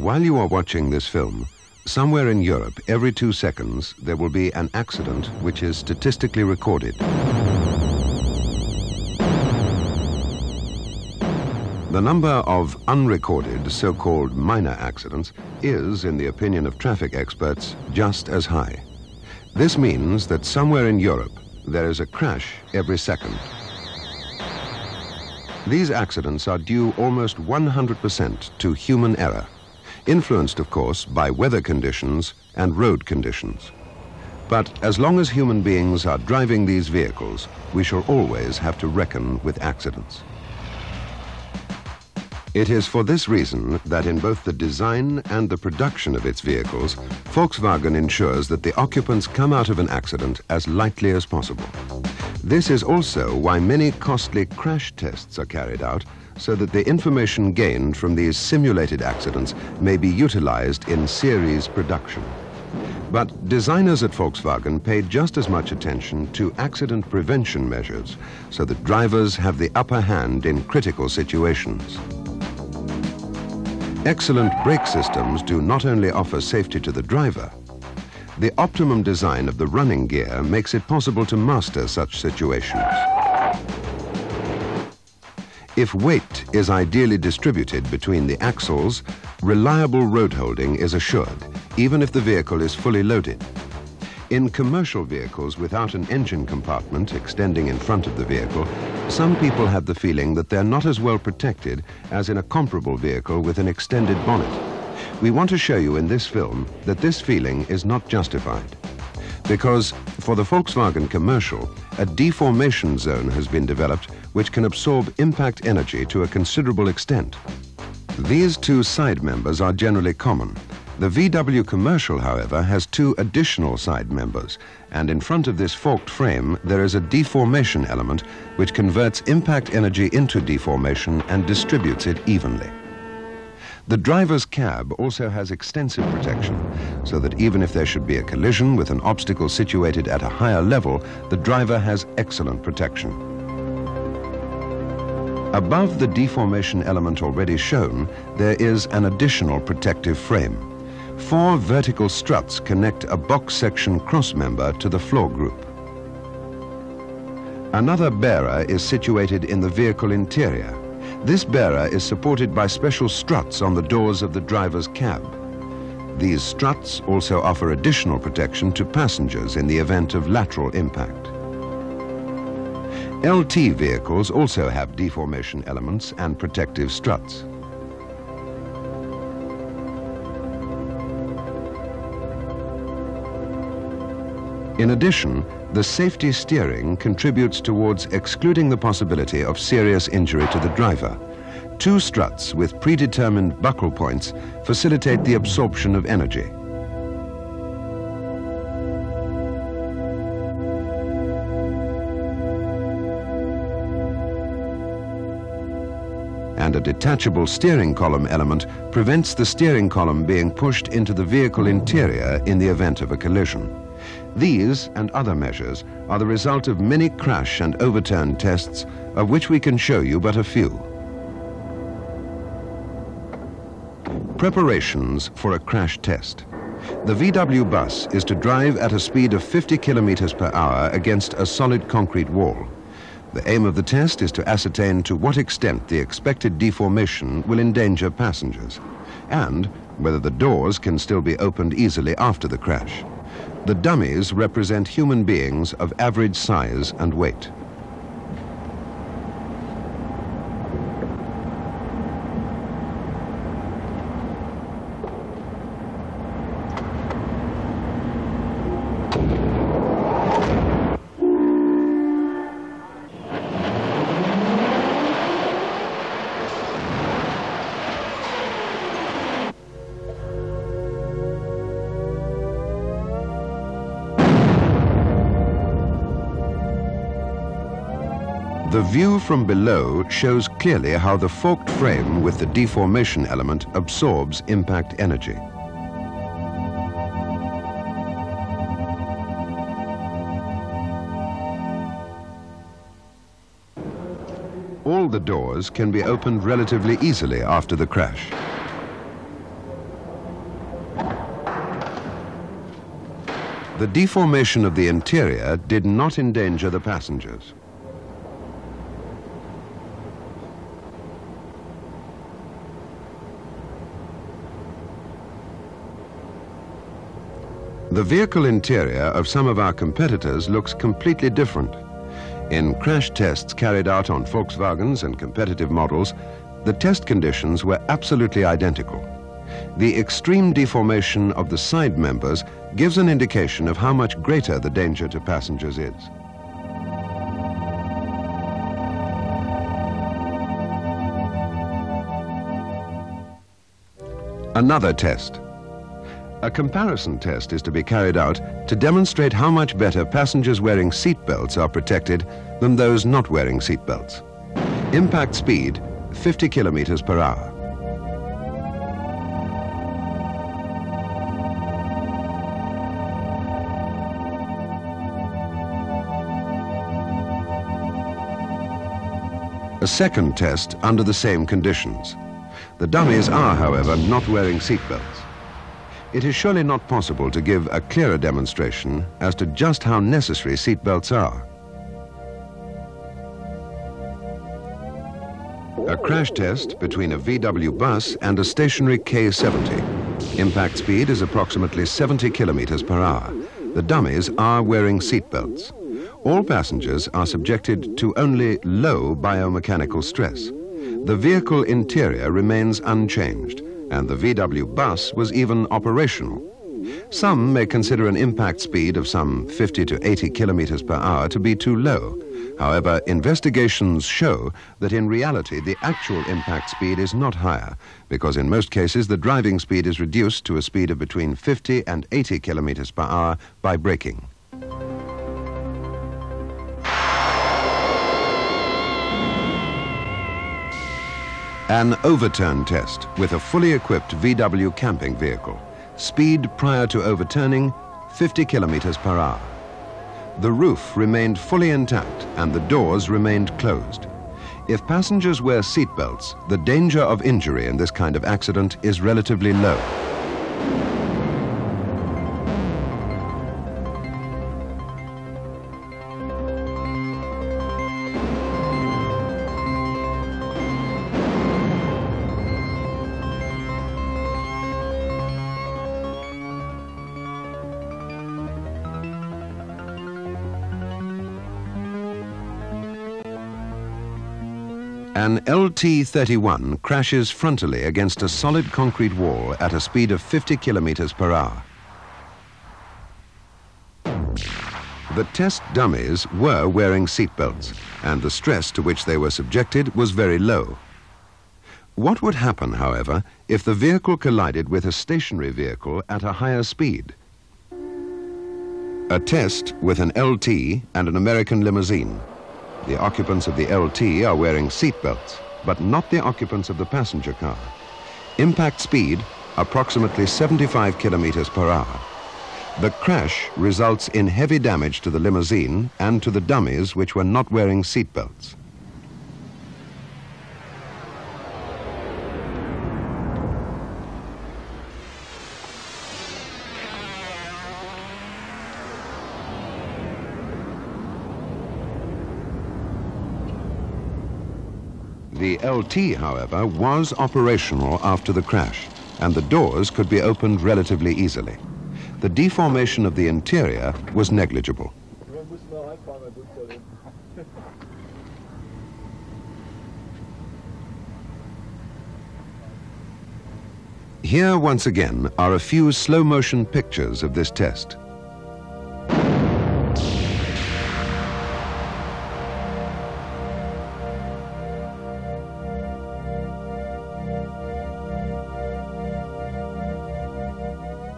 While you are watching this film, somewhere in Europe, every two seconds, there will be an accident which is statistically recorded. The number of unrecorded so-called minor accidents is, in the opinion of traffic experts, just as high. This means that somewhere in Europe, there is a crash every second. These accidents are due almost 100% to human error, influenced, of course, by weather conditions and road conditions. But as long as human beings are driving these vehicles, we shall always have to reckon with accidents. It is for this reason that in both the design and the production of its vehicles, Volkswagen ensures that the occupants come out of an accident as lightly as possible. This is also why many costly crash tests are carried out so that the information gained from these simulated accidents may be utilized in series production. But designers at Volkswagen paid just as much attention to accident prevention measures so that drivers have the upper hand in critical situations. Excellent brake systems do not only offer safety to the driver, the optimum design of the running gear makes it possible to master such situations. If weight is ideally distributed between the axles, reliable road holding is assured, even if the vehicle is fully loaded. In commercial vehicles without an engine compartment extending in front of the vehicle, some people have the feeling that they're not as well protected as in a comparable vehicle with an extended bonnet. We want to show you in this film that this feeling is not justified. Because for the Volkswagen commercial, a deformation zone has been developed which can absorb impact energy to a considerable extent. These two side members are generally common, the VW Commercial, however, has two additional side members, and in front of this forked frame there is a deformation element which converts impact energy into deformation and distributes it evenly. The driver's cab also has extensive protection, so that even if there should be a collision with an obstacle situated at a higher level, the driver has excellent protection. Above the deformation element already shown, there is an additional protective frame. Four vertical struts connect a box section crossmember to the floor group. Another bearer is situated in the vehicle interior. This bearer is supported by special struts on the doors of the driver's cab. These struts also offer additional protection to passengers in the event of lateral impact. LT vehicles also have deformation elements and protective struts. In addition, the safety steering contributes towards excluding the possibility of serious injury to the driver. Two struts with predetermined buckle points facilitate the absorption of energy. And a detachable steering column element prevents the steering column being pushed into the vehicle interior in the event of a collision. These and other measures are the result of many crash and overturn tests, of which we can show you but a few. Preparations for a crash test. The VW bus is to drive at a speed of 50 kilometers per hour against a solid concrete wall. The aim of the test is to ascertain to what extent the expected deformation will endanger passengers and whether the doors can still be opened easily after the crash. The dummies represent human beings of average size and weight. The view from below shows clearly how the forked frame with the deformation element absorbs impact energy. All the doors can be opened relatively easily after the crash. The deformation of the interior did not endanger the passengers. The vehicle interior of some of our competitors looks completely different. In crash tests carried out on Volkswagens and competitive models, the test conditions were absolutely identical. The extreme deformation of the side members gives an indication of how much greater the danger to passengers is. Another test. A comparison test is to be carried out to demonstrate how much better passengers wearing seatbelts are protected than those not wearing seatbelts. Impact speed, 50 kilometers per hour. A second test under the same conditions. The dummies are, however, not wearing seatbelts. It is surely not possible to give a clearer demonstration as to just how necessary seatbelts are. A crash test between a VW bus and a stationary K70. Impact speed is approximately 70 kilometers per hour. The dummies are wearing seatbelts. All passengers are subjected to only low biomechanical stress. The vehicle interior remains unchanged and the VW bus was even operational. Some may consider an impact speed of some 50 to 80 kilometers per hour to be too low. However, investigations show that in reality the actual impact speed is not higher because in most cases the driving speed is reduced to a speed of between 50 and 80 kilometers per hour by braking. An overturn test with a fully equipped VW camping vehicle. Speed prior to overturning, 50 kilometers per hour. The roof remained fully intact and the doors remained closed. If passengers wear seatbelts, the danger of injury in this kind of accident is relatively low. An LT-31 crashes frontally against a solid concrete wall at a speed of 50 kilometers per hour. The test dummies were wearing seatbelts, and the stress to which they were subjected was very low. What would happen, however, if the vehicle collided with a stationary vehicle at a higher speed? A test with an LT and an American limousine. The occupants of the LT are wearing seatbelts, but not the occupants of the passenger car. Impact speed, approximately 75 kilometers per hour. The crash results in heavy damage to the limousine and to the dummies which were not wearing seatbelts. The LT, however, was operational after the crash, and the doors could be opened relatively easily. The deformation of the interior was negligible. Here, once again, are a few slow-motion pictures of this test.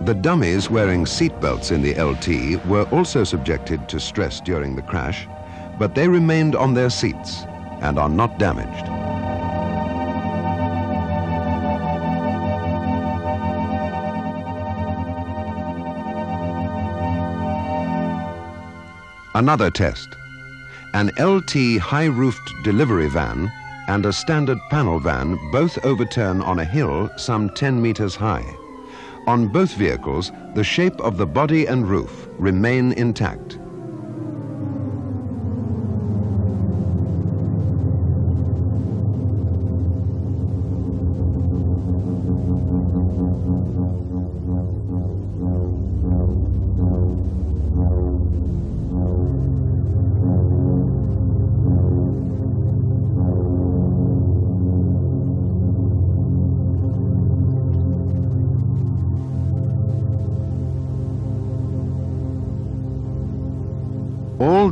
The dummies wearing seatbelts in the LT were also subjected to stress during the crash, but they remained on their seats and are not damaged. Another test. An LT high-roofed delivery van and a standard panel van both overturn on a hill some 10 meters high. On both vehicles, the shape of the body and roof remain intact.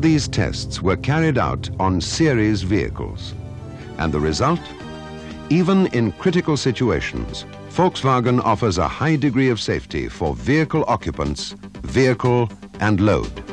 These tests were carried out on series vehicles. And the result? Even in critical situations, Volkswagen offers a high degree of safety for vehicle occupants, vehicle and load.